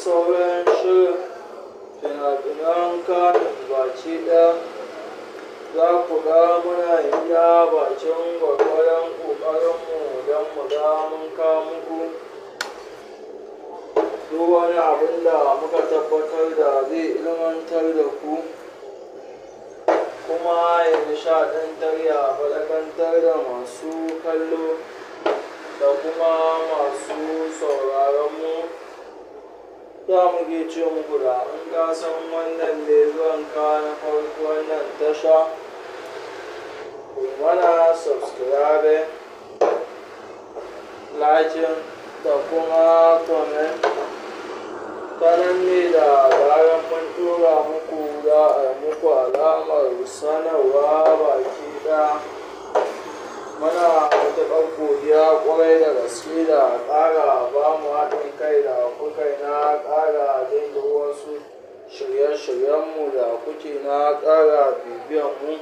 sauran shirin fina-finan kanin baki ɗaya. Za ku ga muna iya bakin gwargwadon ƙoƙarinmu don mu ga mun muku duk wani abin da muka tabbatar da zai ilmantar da ku. Kuma ya nishaɗantar ya faɗakantar da masu kallo da kuma masu sauraron mu. Za mu ke muku da in ka san wannan ne zuwan ka na farko wannan tasha mana subscribe lakin da kuma da bayan mun tura muku za a baki ɗaya muna matuƙar godiya ƙwarai da gaske da ƙara ba mu haɗin kai da kuka na ƙara dinga wasu shirye-shiryenmu da kuke na ƙara bibiyanmu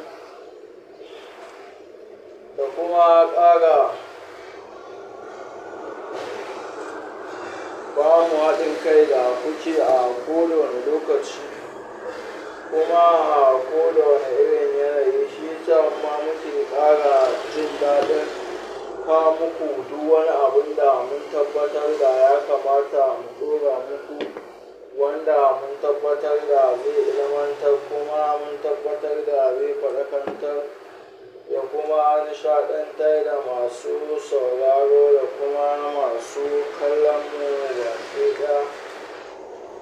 da kuma ƙara ba mu haɗin kai da kuke a kowane lokaci kuma a kowane irin yanayi shi ta ma muke ƙara jin daɗin kawo muku duk wani abin da mun tabbatar da ya kamata mu ɗora muku wanda mun tabbatar da zai ilmantar kuma mun tabbatar da zai faɗakantar ya kuma nishaɗantar da masu sauraro da kuma masu kallon mu baki ɗaya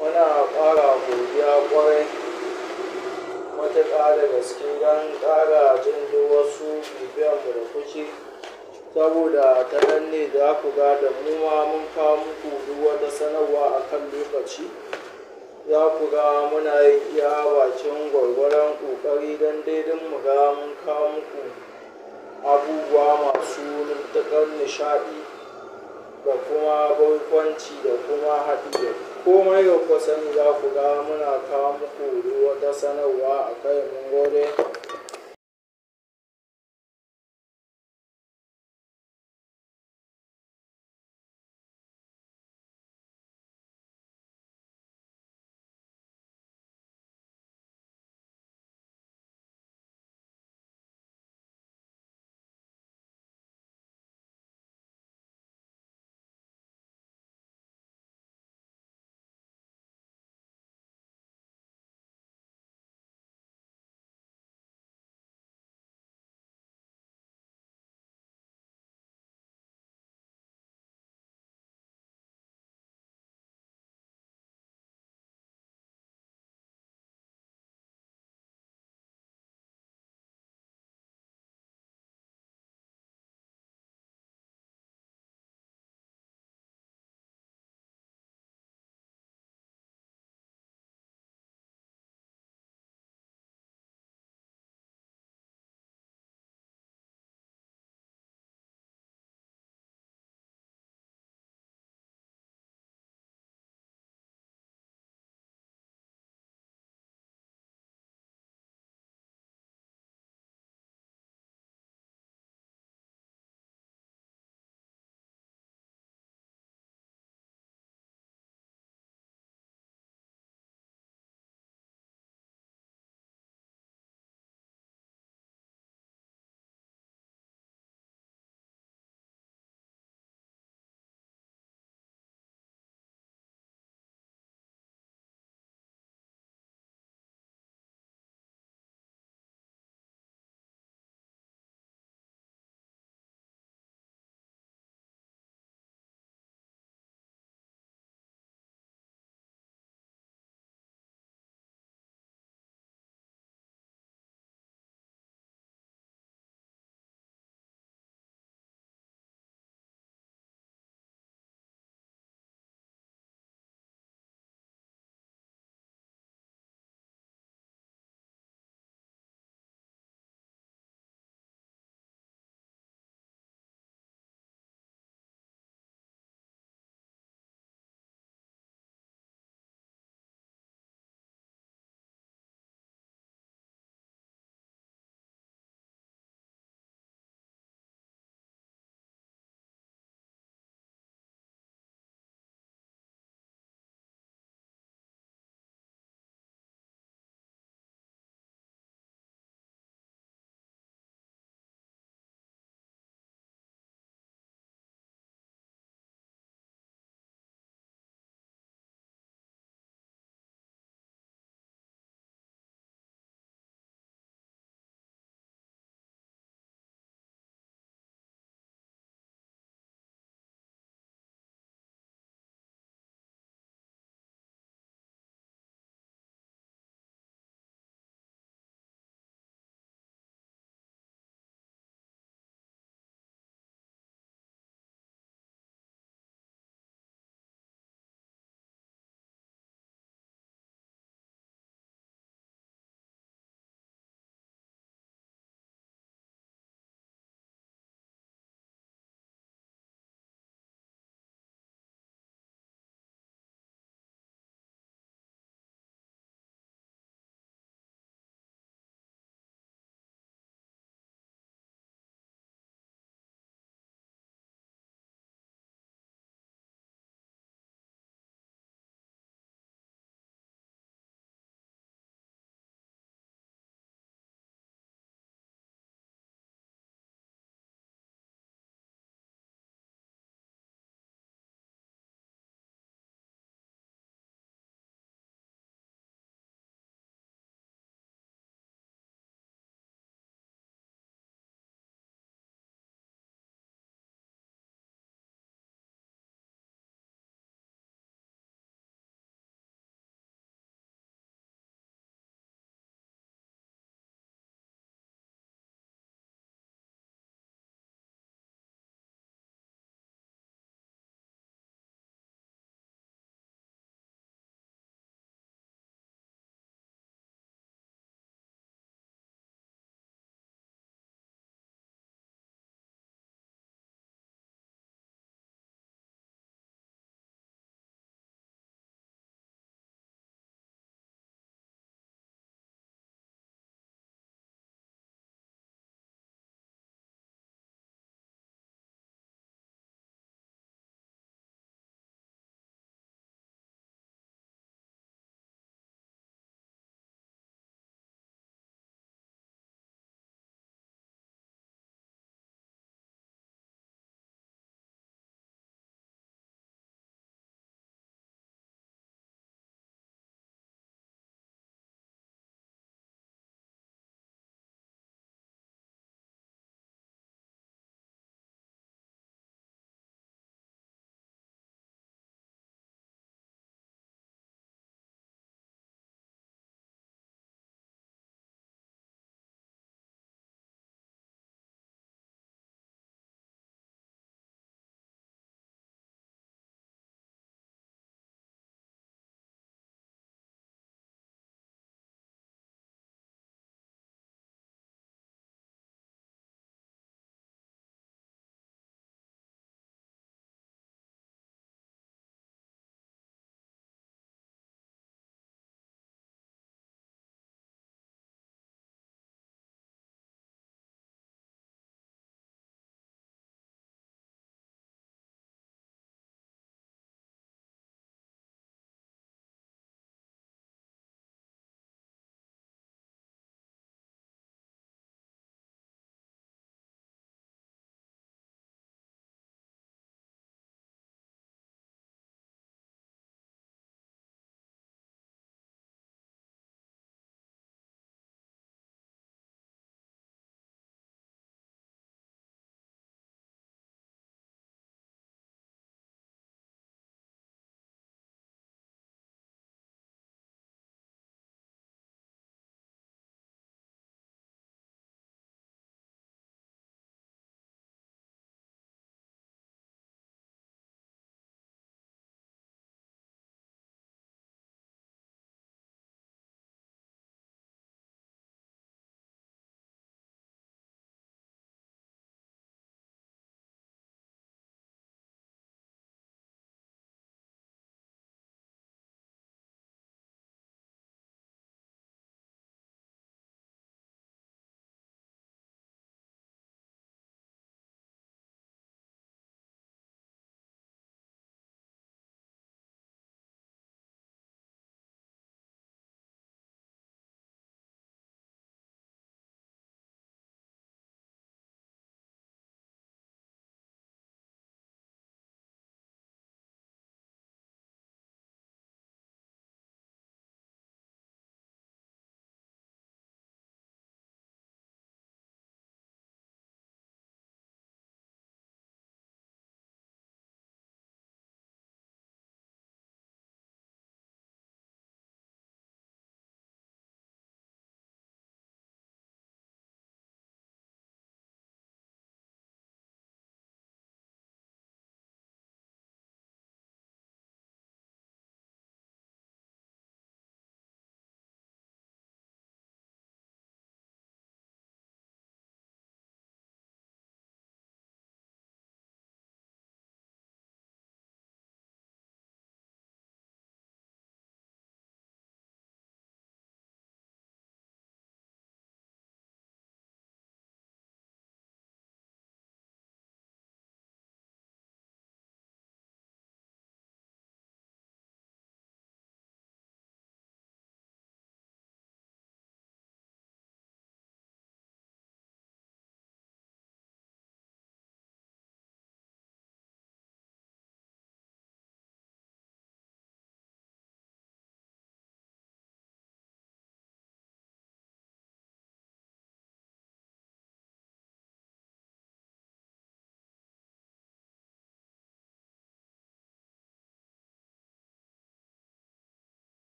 muna ƙara godiya ƙwarai matuƙa da don ƙara jin duk wasu bibiyanmu da kuke. Saboda ta nan ne za ku ga da mu ma mun kawo muku duk wata sanarwa a kan lokaci. Za ku ga muna yin iya bakin gwargwaron ƙoƙari don daidin mu ga mun kawo muku abubuwa masu matuƙar nishaɗi da kuma barkwanci da kuma haɗi da komai da kusan za ku ga muna kawo muku wata sanarwa a kai. Mun gode.